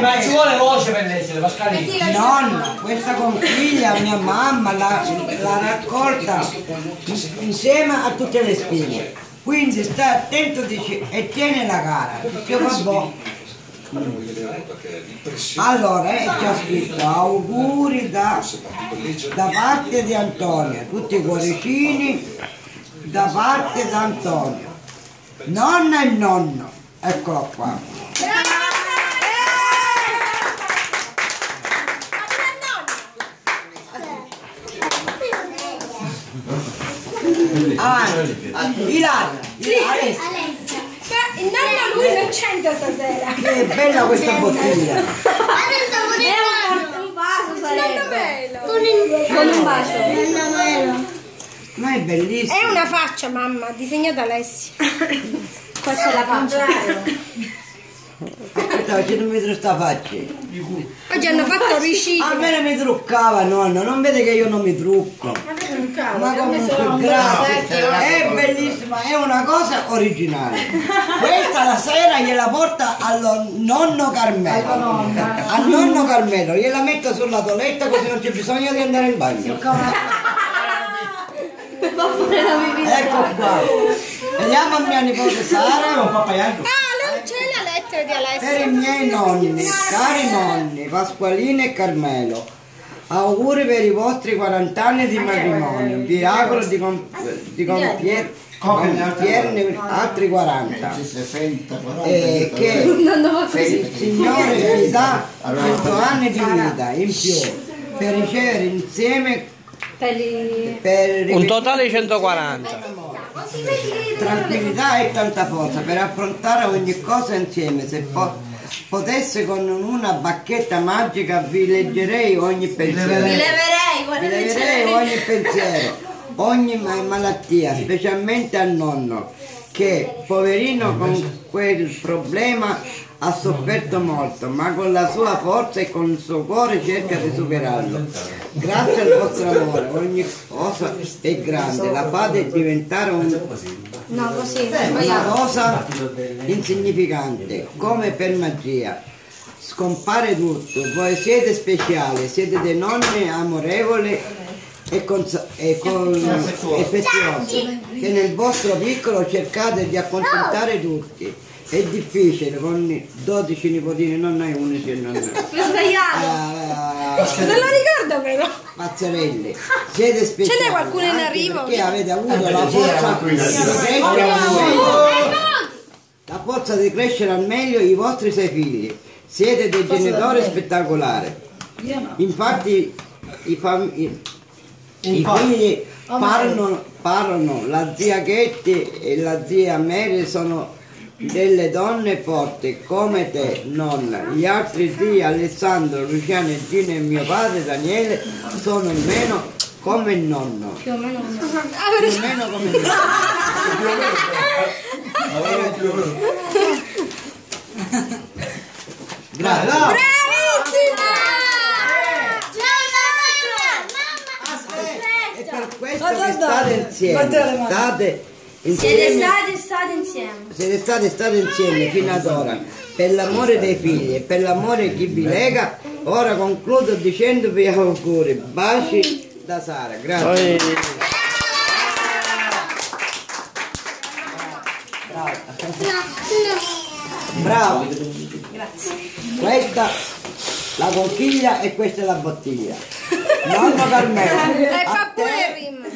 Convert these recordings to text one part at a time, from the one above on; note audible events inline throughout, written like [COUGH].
Ma ci vuole voce per leggere, Pascalino. Nonna, questa conchiglia mia mamma l'ha raccolta insieme a tutte le spine. Quindi sta attento dici, e tiene la gara. Dice, vabbè. Allora, eh, c'è scritto auguri da, da parte di Antonio, tutti i cuoricini da parte di Antonio. Nonna e nonno, eccolo qua. Avanti, Ilaria, Ilaria, Il nonno lui non c'entra stasera. che bella questa bottiglia. È un, un vaso sarebbe. Con un vaso. Ma è bellissima. È una faccia, mamma, disegnata Alessia. [LAUGHS] Questa è la faccia. Aspetta, oggi non mi sta faccia. Oggi hanno fatto riciclo. A me mi truccava nonno, non vede che io non mi trucco. Ma comunque grazie. È bellissima, è una cosa originale. Questa la sera gliela porta al nonno Carmelo. Al nonno Carmelo, gliela metto sulla toletta così non c'è bisogno di andare in bagno. Ecco qua. Vediamo a mia nipote Sara. Ah, là c'è la lettera di Alessia. Per i miei nonni, cari nonni, Pasqualina e Carmelo, auguri per i vostri 40 anni di matrimonio. Vi auguro di, comp- di compier- compierne altri 40. E che il Signore vi dà 100 anni di vita in più per ricevere insieme per Un totale di 140. Tranquillità e tanta forza per affrontare ogni cosa insieme. Se po- potesse con una bacchetta magica vi leggerei ogni pensiero. Mi leverei, Vi leverei ogni pensiero, ogni ma- malattia, specialmente al nonno, che poverino con quel problema ha sofferto molto, ma con la sua forza e con il suo cuore cerca di superarlo. Grazie al vostro amore, ogni cosa è grande, la fate diventare un, No, così. una cosa insignificante, come per magia. Scompare tutto, voi siete speciali, siete dei nonni amorevoli e, e, con- e affettuosi, che nel vostro piccolo cercate di accontentare tutti. È difficile, con 12 nipotini, non hai unici e non hai. [LAUGHS] L'ho sbagliato. Ah, Se lo ricordo però. Mazzarelli, siete speciali. Ce n'è qualcuno in arrivo? Perché avete avuto la forza di crescere al meglio. La forza di crescere al meglio i vostri sei figli. Siete dei genitori spettacolari. Infatti i, fam- i- i figli parlano, parlano, la zia Ghetti e la zia Mary sono delle donne forti come te, nonna. Gli altri zii Alessandro, Luciano e Gino e mio padre Daniele sono almeno come il nonno. Più o meno. Ah, Più o meno come il nonno. Grazie. Bravissima! E per questo che state insieme, state Siete insieme, stati e state insieme. siete state state insieme fino ad ora, per l'amore dei figli e per l'amore che vi lega, ora concludo dicendovi auguri, baci da Sara, grazie. Bravo. Questa la conchiglia e questa è la bottiglia. Nonno Carmelo.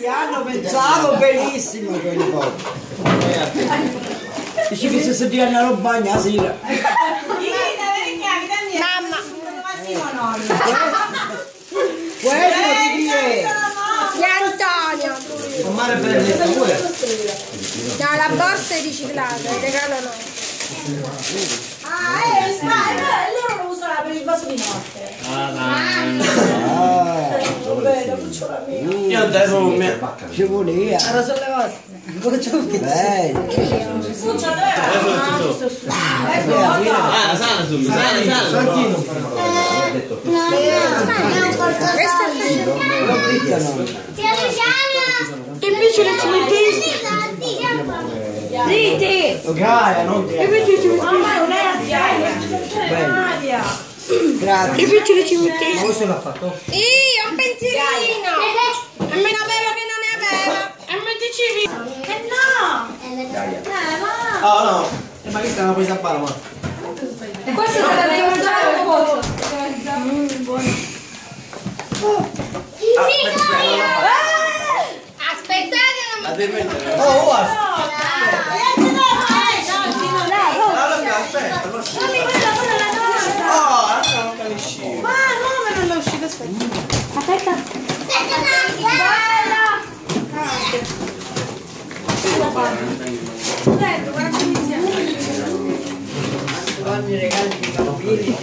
Ti hanno pensato benissimo i tuoi nipoti. Dici che se si tirano a bagna a sera. Mamma. Questo di chi è? Di Antonio. Mare benedetta pure. No, la borsa è riciclata, il regalo no. Ah, eh, ma eh, loro lo usano per il vaso di notte. Ah, Io devo me. ci voleva. Era sulle vostre. Bello. Ah, sana su, sana, sana. Questa è Lo pizzano. Che invece le cimentini. Riti! Gaia, non te. Mamma non era Gaia. Grazie. piccoli ci metti? Ma questo l'ha fatto? Io, un pensierino! E me ne aveva che non ne aveva! E mi dicevi... Eh no! Eh ma! Oh no. Eh, ma che stanno presa a palma? Questo te la devo usare un po'. Aspettate, non Oh, guarda. Allora, aspetta. Dammi quella, quella la nostra! Oh, allora non capisci. Ma come non è uscito? Aspetta. Aspetta. Fanno i regali di bambini.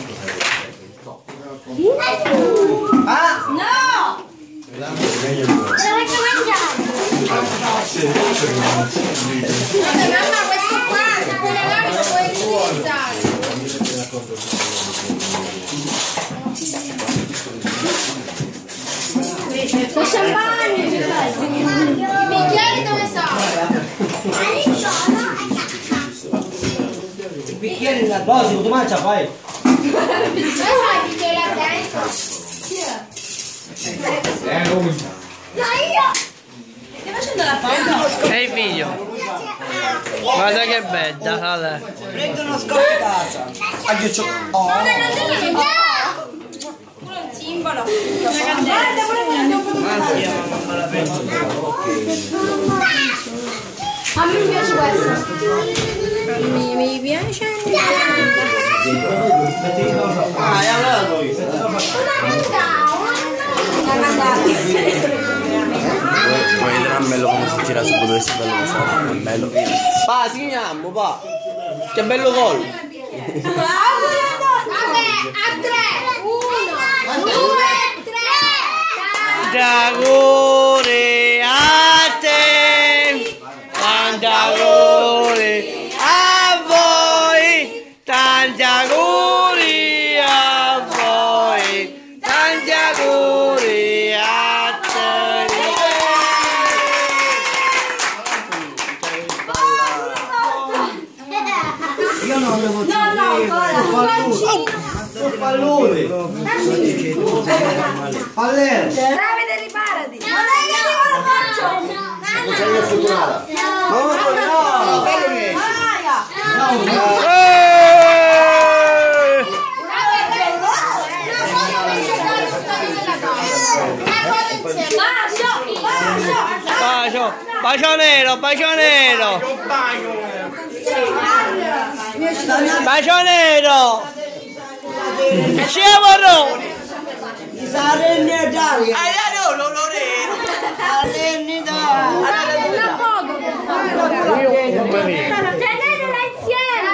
Ah! Vabbè, mamma, questo qua, se te ne lavi lo puoi utilizzare. Lo champagne, i bicchieri I bicchieri da Rosy, tu mangia fai? Dove sono i bicchieri là dentro? Stai facendo la foto? E il figlio. Guarda che bella, guarda. Prendi uno scoppitato. Ah, io c'ho... Oh. Non un simbolo. Guarda, pure quando A me piace questo. Mi, mi piace. Ah, e allora noi. Vuoi vedere a bello come si gira su dovessi bello lo so, è bello. Pa, segniamo, pa. Che bello gol. Vabbè, a tre. Uno, due, tre. Auguri Pallero. Davide, riparati. Ma dai, che io la faccio. Non c'è fortunata. No, no, fermi. Maia. Eh! Bacio, bacio. Bacio, bacio nero, bacio nero, bacio nero. E ci avrò. Sarenne Italia. Tenetela insieme.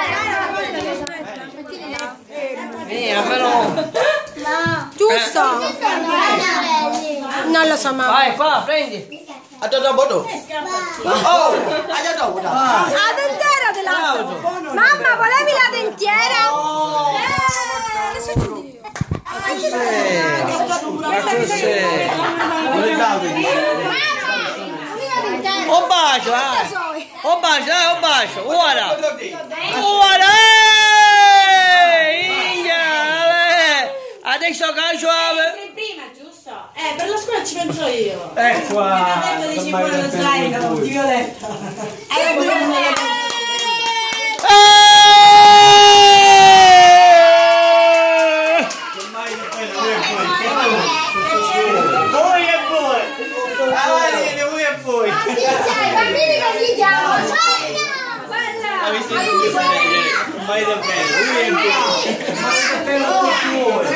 Mia, però. Giusto. Non lo so, mamma. Vai qua, prendi. Ha dato bodo. Oh, ha dato bodo. La dentiera te la Mamma, volevi la dentiera? Eh, che succede? Ma cos'è? Non dato. Un bacio, dai. Un bacio, dai, un bacio. Ora. Ora. Adesso calcio Per prima, giusto? Eh, per la scuola ci penso io. Ecco qua. Ha detto dici pure lo zaino, ti violetta. Eh, pure me Voi e voi. Avanti, voi e voi. Sai, bambini che gli diamo? Ha visto che Vai davvero, lui e voi. Ma che bello tutti voi. Ora,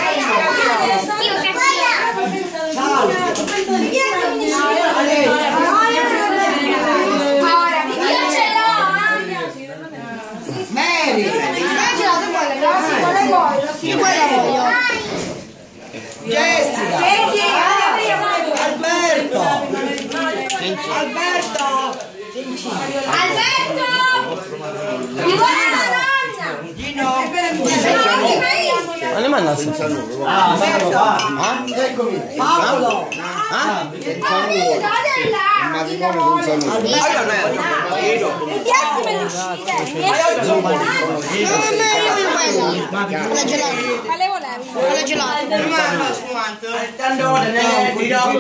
io ce l'ho. Mary. Vuoi? Sì, quella voglio. Jessica. Alberto. Alberto. Alberto! Mi vuole la nonna! Gino. Ma io! non ne manda senza Ah, va. Eccomi. Paolo! Ah? Il matrimonio senza nulla. Vediamo come uscite. Quale volevi? Quale gelato? Tanto ora ne dirò